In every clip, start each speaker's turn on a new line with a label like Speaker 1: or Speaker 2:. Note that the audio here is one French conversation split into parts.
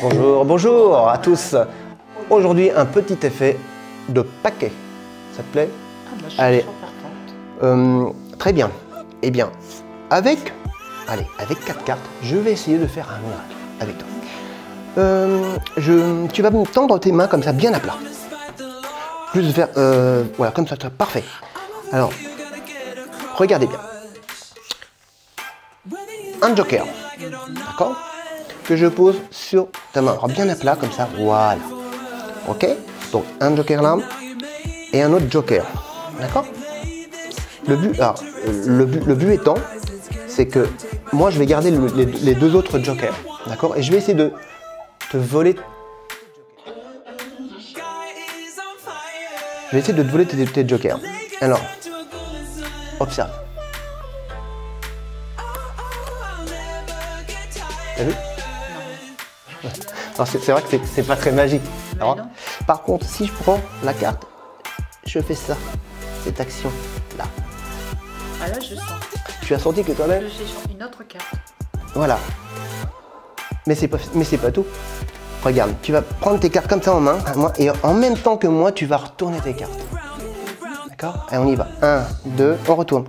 Speaker 1: Bonjour, bonjour à tous. Aujourd'hui, un petit effet de paquet. Ça te plaît?
Speaker 2: Ah, bah, je suis
Speaker 1: Allez. Euh, Très bien. Eh bien, avec, allez, avec quatre cartes, je vais essayer de faire un miracle avec toi. Euh, je, tu vas me tendre tes mains comme ça, bien à plat. Plus vers, euh, voilà, comme ça, ça, parfait. Alors, regardez bien. Un joker, d'accord Que je pose sur ta main. Alors, bien à plat, comme ça, voilà. Ok Donc, un joker là et un autre joker. D'accord le but, euh, le but, le but étant, c'est que moi je vais garder le- les, les deux autres jokers, d'accord Et je vais essayer de te voler. Je vais essayer de te voler tes, tes jokers. Alors, observe. T'as vu c'est vrai que c'est- pas très magique. Alors,
Speaker 2: non.
Speaker 1: par contre, si je prends la carte, je fais ça, cette action là.
Speaker 2: Ah là, je sens.
Speaker 1: Tu as senti que toi-même
Speaker 2: J'ai une autre carte.
Speaker 1: Voilà. Mais c'est pas, mais c'est pas tout. Regarde, tu vas prendre tes cartes comme ça en main, moi, et en même temps que moi, tu vas retourner tes cartes. D'accord? Et on y va. Un, deux, on retourne.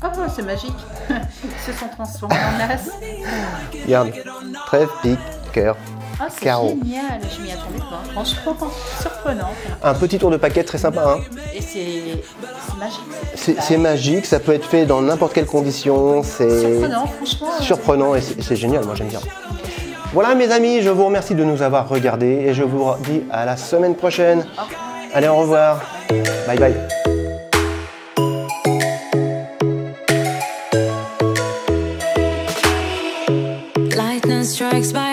Speaker 2: Ah, c'est magique. Ils se sont transformés en as.
Speaker 1: Regarde. Trèfle, pique, cœur.
Speaker 2: Ah, c'est génial. Je m'y attendais pas. Franchement, surprenant.
Speaker 1: Un petit tour de paquet très sympa. Hein
Speaker 2: Et c'est magique.
Speaker 1: c'est magique, ça peut être fait dans n'importe quelle condition. C'est
Speaker 2: Surprenant, franchement. euh,
Speaker 1: surprenant et c'est génial, moi j'aime bien. Voilà mes amis, je vous remercie de nous avoir regardés et je vous dis à la semaine prochaine. Allez, au revoir. Bye bye.
Speaker 3: expire